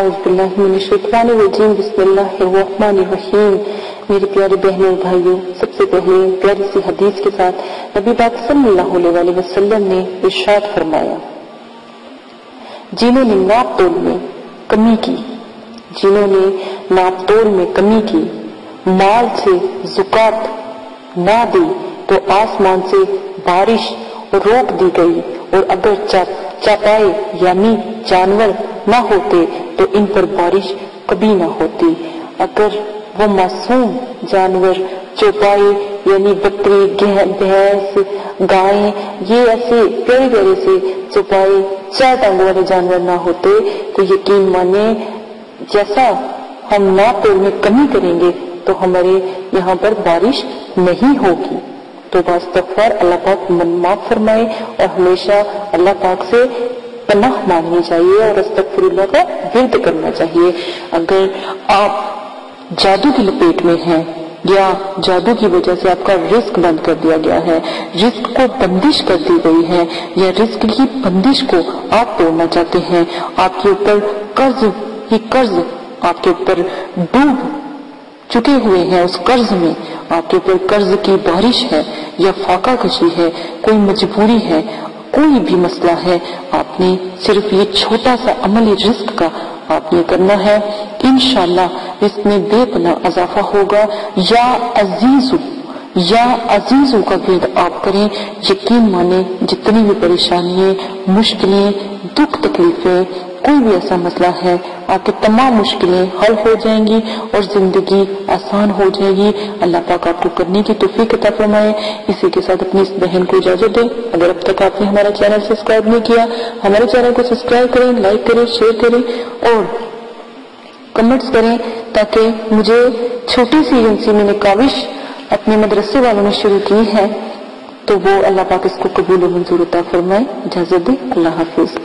औज़बिल्लाहिमिनश्शैतानिर्रजीम बिस्मिल्लाहिर्रहमानिर्रहीम मेरे प्यारे बहनों और भाइयों, सबसे पहले प्यारी सी हदीस के साथ नबी बात सल्लल्लाहु वसल्लम ने इरशाद फरमाया, जिन्होंने नाप तोल में कमी की, जिन्होंने नाप तोल में कमी की, माल से जुकात ना दी तो आसमान से बारिश रोक दी गई, और अगर चापाए यानी जानवर न होते तो इन पर बारिश कभी न होती। अगर वो मासूम जानवर चौपाए, यानी बकरी भैंस, गाय, ये ऐसे प्यारे प्यारे से चौपाए चार टांगों वाले जानवर ना होते तो यकीन माने जैसा हम नापोल में कमी करेंगे तो हमारे यहाँ पर बारिश नहीं होगी। तो वास्तवफार अल्लाह पाक मन माफ़ फरमाए और हमेशा अल्लाह पाक से पनाह मांगनी चाहिए और अस्तफरुल्लाह का विरद करना चाहिए। अगर आप जादू की लपेट में हैं या जादू की वजह से आपका रिस्क बंद कर दिया गया है रिस्क को बंदिश कर दी गई है, या रिस्क की बंदिश को आप तोड़ना चाहते हैं, आपके ऊपर कर्ज ही कर्ज आपके ऊपर डूब चुके हुए हैं, उस कर्ज में आपके ऊपर कर्ज की बारिश है या फाका कशी है, कोई मजबूरी है कोई भी मसला है, आपने सिर्फ़ ये छोटा सा अमली रिस्क का आपने करना है। इनशाला इसमें बेपना अजाफा होगा। या अजीजू, या अजीजों का भेद आप करें। यकीन माने जितनी भी परेशानियाँ, मुश्किलें, दुख तकलीफें कोई भी ऐसा मसला है, आपकी तमाम मुश्किलें हल हो जाएँगी और ज़िंदगी आसान हो जाएगी। अल्लाह पाक आपको करने की तोफीक अता फरमाए। इसी के साथ अपनी इस बहन को इजाज़त दें। अगर अब तक आपने हमारा चैनल सब्सक्राइब नहीं किया, हमारे चैनल को सब्सक्राइब करें, लाइक करें, शेयर करें और कमेंट्स करें ताकि मुझे छोटी सी एजेंसी मैंने काविश अपने मदरसे वालों ने शुरू की है तो वो अल्लाह पाक इसको कबूल मंजूर फरमाए। इजाज़त दे। अल्लाह हाफिज।